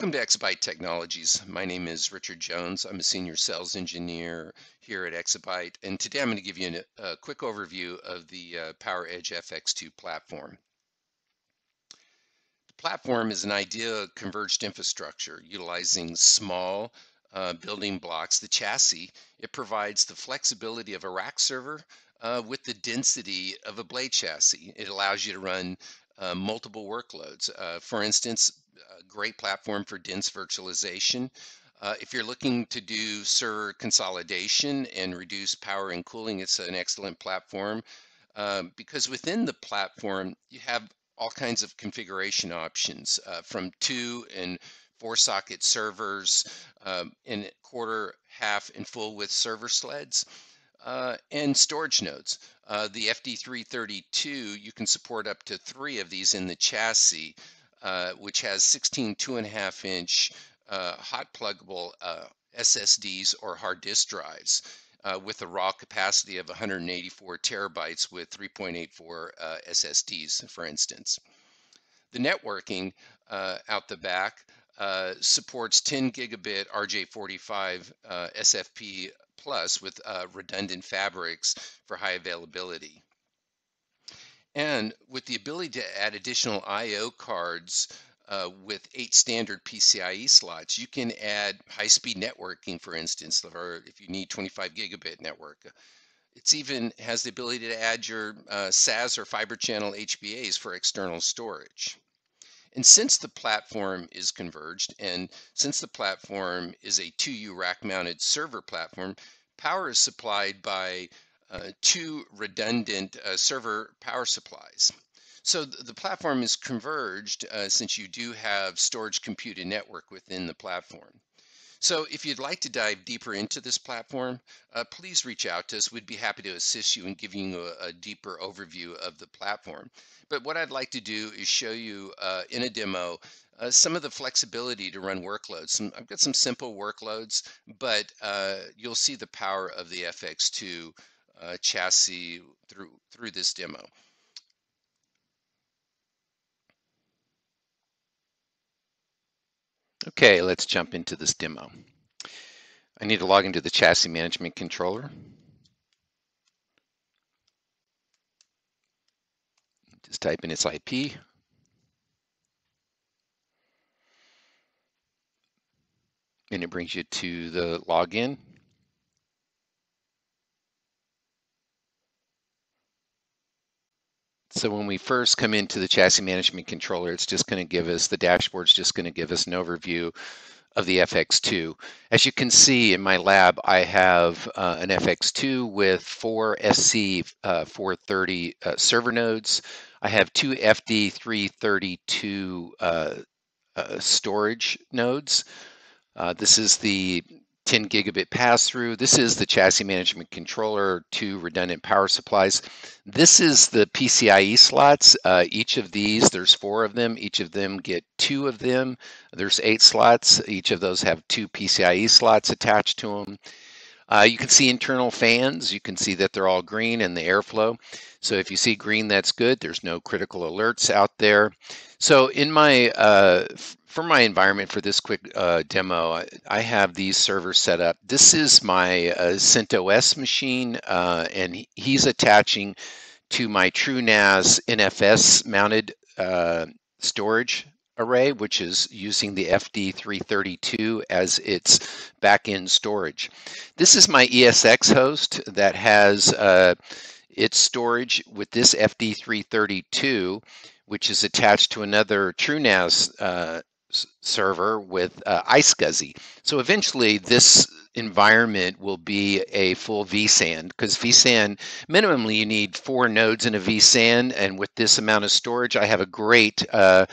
Welcome to xByte Technologies. My name is Richard Jones. I'm a senior sales engineer here at xByte, and today I'm going to give you a, quick overview of the uh, PowerEdge FX2 platform. The platform is an idea of converged infrastructure utilizing small uh, building blocks, the chassis. It provides the flexibility of a rack server uh, with the density of a blade chassis. It allows you to run uh, multiple workloads. Uh, for instance, a great platform for dense virtualization. Uh, if you're looking to do server consolidation and reduce power and cooling, it's an excellent platform um, because within the platform, you have all kinds of configuration options uh, from two and four socket servers um, in quarter, half, and full width server sleds. Uh, and storage nodes. Uh, the FD332, you can support up to three of these in the chassis. Uh, which has 16 two and a half inch uh, hot pluggable uh, SSDs or hard disk drives uh, with a raw capacity of 184 terabytes with 3.84 uh, SSDs, for instance. The networking out the back supports 10 gigabit RJ45 SFP plus with redundant fabrics for high availability. And with the ability to add additional I.O. cards uh, with eight standard PCIe slots, you can add high-speed networking, for instance, or if you need 25 gigabit network. It's even has the ability to add your uh, SAS or fiber channel HBAs for external storage. And since the platform is converged, and since the platform is a 2U rack mounted server platform, power is supplied by uh, two redundant uh, server power supplies. So the platform is converged uh, since you do have storage compute and network within the platform. So if you'd like to dive deeper into this platform, uh, please reach out to us. We'd be happy to assist you in giving you a, a deeper overview of the platform. But what I'd like to do is show you uh, in a demo uh, some of the flexibility to run workloads. Some, I've got some simple workloads, but you'll see the power of the FX2 uh, chassis through, through this demo. Okay, let's jump into this demo. I need to log into the chassis management controller. Just type in its IP. And it brings you to the login. So when we first come into the chassis management controller, it's just going to give us, the dashboard's just going to give us an overview of the FX2. As you can see in my lab, I have uh, an FX2 with four FC430 uh, uh, server nodes. I have two FD332 uh, uh, storage nodes. Uh, this is the 10 gigabit pass through. This is the chassis management controller, two redundant power supplies. This is the PCIe slots. Uh, each of these, there's four of them. Each of them get two of them. There's eight slots. Each of those have two PCIe slots attached to them. Uh, you can see internal fans. You can see that they're all green and the airflow. So if you see green, that's good. There's no critical alerts out there. So in my uh, for my environment for this quick uh, demo, I, I, have these servers set up. This is my uh, CentOS machine, uh, and he's attaching to my TrueNAS NFS mounted uh, storage array, which is using the FD332 as its backend storage. This is my ESX host that has uh, its storage with this FD332, which is attached to another TrueNAS uh, server with uh, iSCSI. So eventually this environment will be a full vSAN because vSAN, minimally you need four nodes in a vSAN and with this amount of storage, I have a great uh,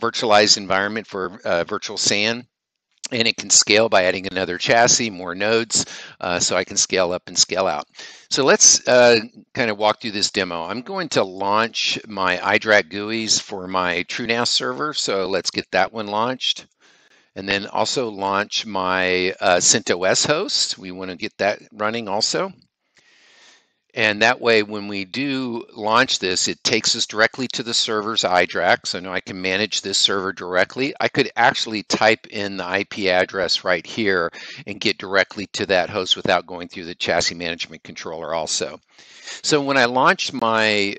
virtualized environment for uh, virtual SAN and it can scale by adding another chassis, more nodes, uh, so I can scale up and scale out. So let's uh, kind of walk through this demo. I'm going to launch my iDRAC GUIs for my TrueNAS server, so let's get that one launched. And then also launch my uh, CentOS host. We want to get that running also. And that way, when we do launch this, it takes us directly to the server's iDRAC. So now I can manage this server directly. I could actually type in the IP address right here and get directly to that host without going through the chassis management controller also. So when I launch my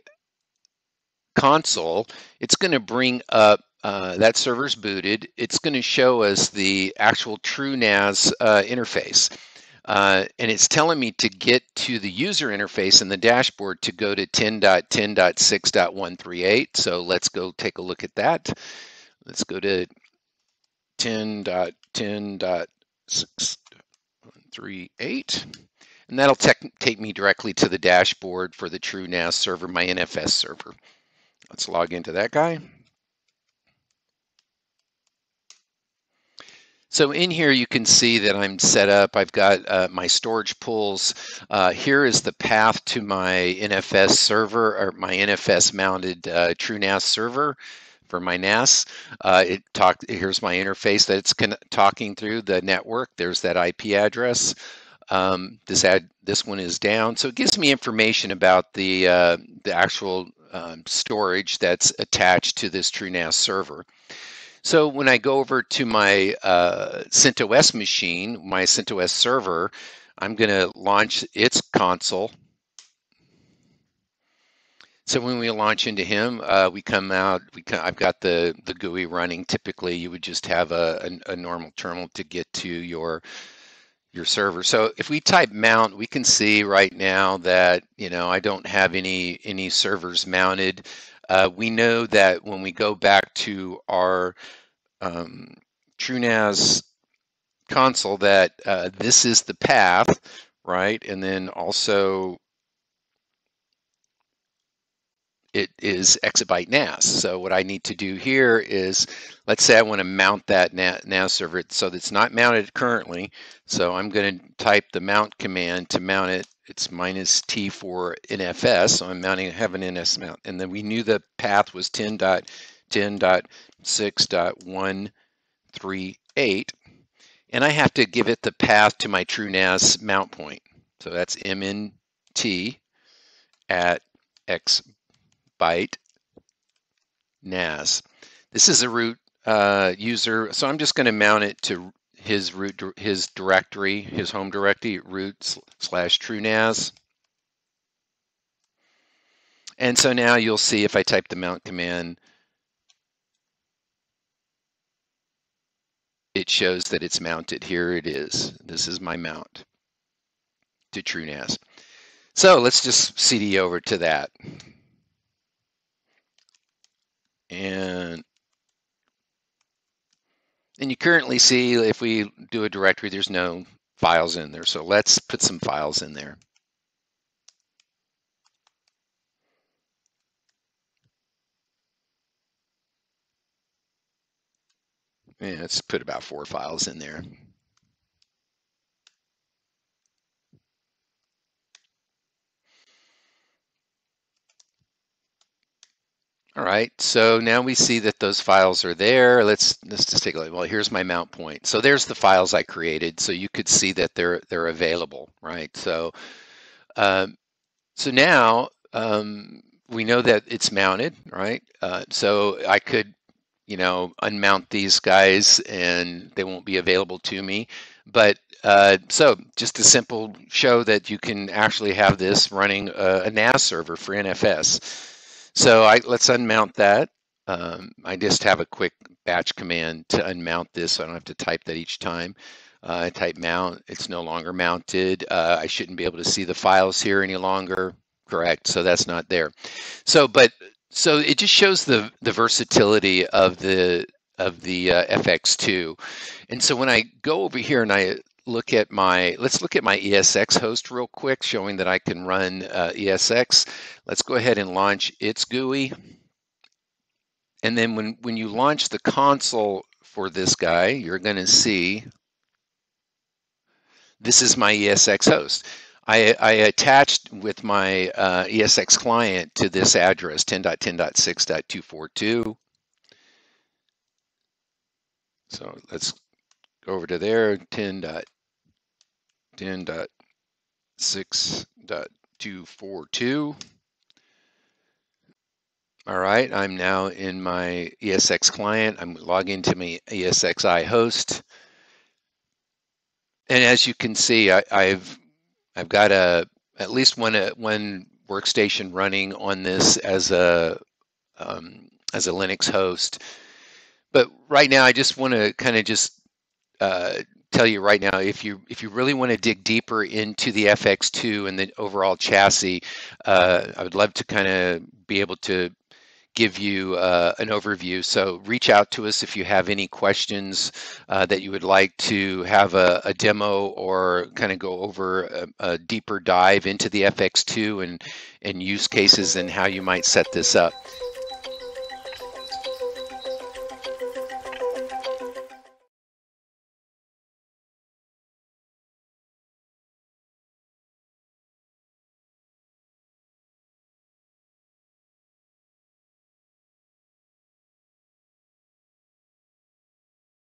console, it's going to bring up uh, that server's booted. It's going to show us the actual TrueNAS uh, interface. Uh, and it's telling me to get to the user interface in the dashboard to go to 10.10.6.138. So let's go take a look at that. Let's go to 10.10.6.138. And that'll take me directly to the dashboard for the TrueNAS server, my NFS server. Let's log into that guy. So in here, you can see that I'm set up. I've got uh, my storage pools. Uh, here is the path to my NFS server or my NFS mounted uh, TrueNAS server for my NAS. Uh, it talk, here's my interface that it's talking through the network. There's that IP address. Um, this ad, this one is down. So it gives me information about the, uh, the actual um, storage that's attached to this TrueNAS server. So when I go over to my uh, CentOS machine, my CentOS server, I'm going to launch its console. So when we launch into him, uh, we come out. We come, I've got the the GUI running. Typically, you would just have a, a, a normal terminal to get to your your server. So if we type mount, we can see right now that you know I don't have any any servers mounted. Uh, we know that when we go back to our um, TrueNAS console that uh, this is the path, right? And then also it is exabyte NAS. So what I need to do here is, let's say I want to mount that NAS server so it's not mounted currently. So I'm going to type the mount command to mount it. It's minus T for NFS. So I'm mounting, I have an NS mount. And then we knew the path was 10.10.6.138. And I have to give it the path to my TrueNAS mount point. So that's MNT at X byte NAS. This is a root uh, user, so I'm just going to mount it to his root, his directory, his home directory, root slash TrueNAS. And so now you'll see if I type the mount command, it shows that it's mounted. Here it is. This is my mount to TrueNAS. So let's just CD over to that. And and you currently see if we do a directory, there's no files in there. So let's put some files in there. Yeah, let's put about four files in there. All right, so now we see that those files are there. Let's let's just take a look. Well, here's my mount point. So there's the files I created. So you could see that they're they're available, right? So um, so now um, we know that it's mounted, right? Uh, so I could, you know, unmount these guys and they won't be available to me. But uh, so just a simple show that you can actually have this running a, a NAS server for NFS. So I, let's unmount that. Um, I just have a quick batch command to unmount this so I don't have to type that each time. Uh, I type mount, it's no longer mounted. Uh, I shouldn't be able to see the files here any longer. Correct, so that's not there. So, but so it just shows the the versatility of the of the uh, FX2. And so when I go over here and I look at my, let's look at my ESX host real quick, showing that I can run uh, ESX. Let's go ahead and launch its GUI. And then when, when you launch the console for this guy, you're going to see this is my ESX host. I, I attached with my uh, ESX client to this address 10.10.6.242. So let's go over to there, 10. 10.6.242. 242. All right, I'm now in my ESX client. I'm logging to my ESXi host. And as you can see, I, have I've got a at least one uh, one workstation running on this as a um, as a Linux host. But right now, I just want to kind of just uh, tell you right now, if you if you really want to dig deeper into the FX2 and the overall chassis, uh, I would love to kind of be able to give you uh, an overview. So reach out to us if you have any questions uh, that you would like to have a, a demo or kind of go over a, a, deeper dive into the FX2 and, and use cases and how you might set this up.